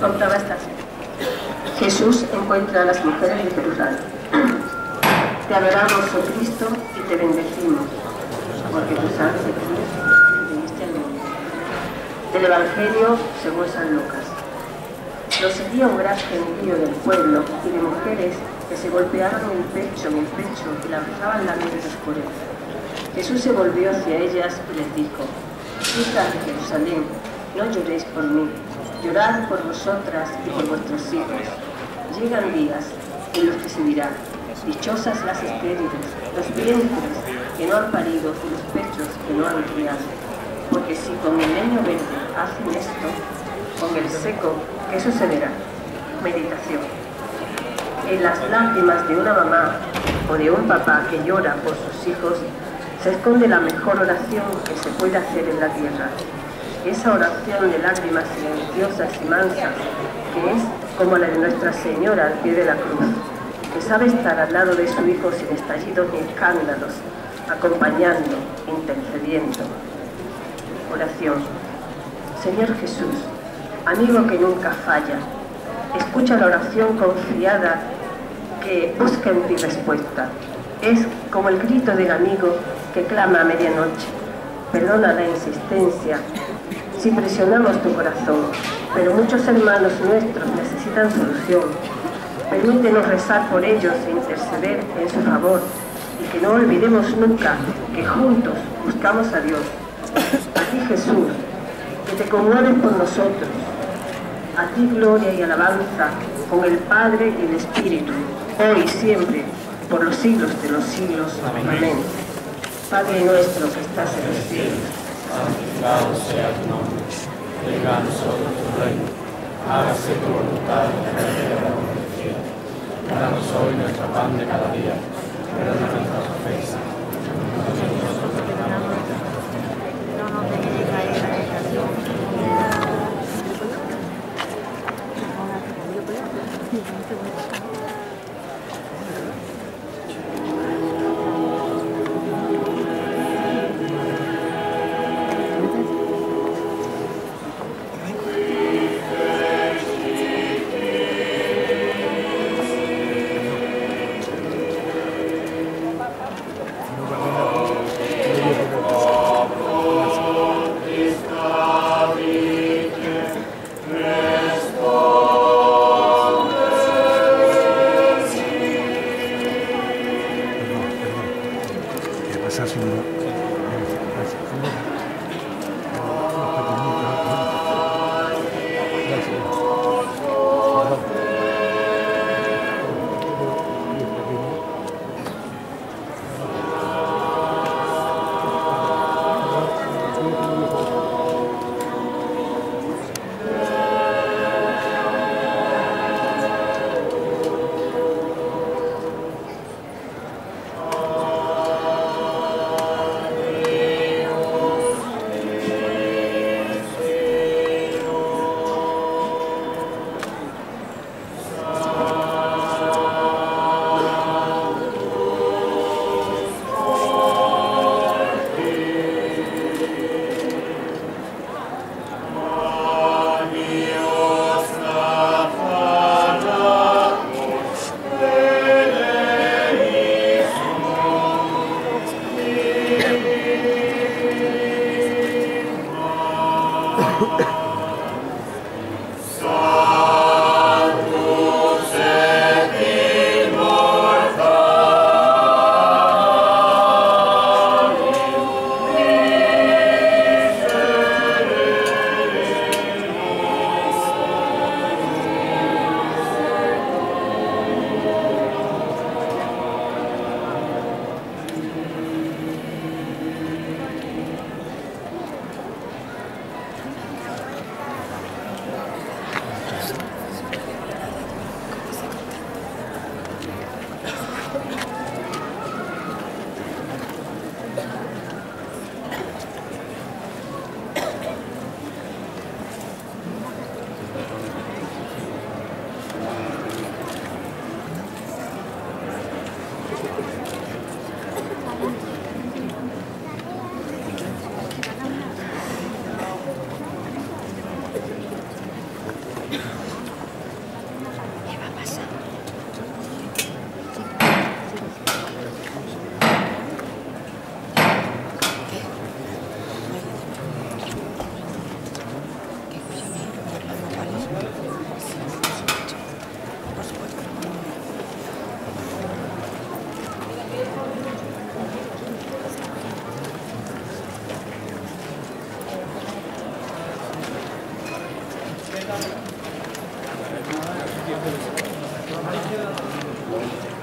Contaba esta Jesús encuentra a las mujeres de Jerusalén. Te adoramos, oh Cristo, y te bendecimos, porque tu sangre cruz viniste al mundo. Del Evangelio según San Lucas. Lo seguía un gran gentío del pueblo y de mujeres que se golpeaban el pecho en el pecho y lanzaban lamentos por él. Jesús se volvió hacia ellas y les dijo, hijas de Jerusalén, no lloréis por mí, llorad por vosotras y por vuestros hijos. Llegan días en los que se dirá, dichosas las estériles, los vientres que no han parido y los pechos que no han criado. Porque si con el leño verde hacen esto, con el seco, ¿qué sucederá? Meditación. En las lágrimas de una mamá o de un papá que llora por sus hijos, se esconde la mejor oración que se puede hacer en la tierra. Esa oración de lágrimas silenciosas y mansas, que es como la de Nuestra Señora al pie de la cruz, que sabe estar al lado de su Hijo sin estallidos ni escándalos, acompañando, intercediendo. Oración. Señor Jesús, amigo que nunca falla, escucha la oración confiada que busca en ti respuesta. Es como el grito del amigo que clama a medianoche. Perdona la insistencia si presionamos tu corazón, pero muchos hermanos nuestros necesitan solución. Permítenos rezar por ellos e interceder en su favor y que no olvidemos nunca que juntos buscamos a Dios. A ti Jesús, que te conmueves por nosotros. A ti gloria y alabanza con el Padre y el Espíritu, hoy y siempre, por los siglos de los siglos. Amén. Padre nuestro que estás en los cielos, santificado sea tu nombre, venga a nosotros tu reino, hágase tu voluntad en la tierra como en el cielo. Danos hoy nuestro pan de cada día, perdona nuestras ofensas, Obrigado. Thank you.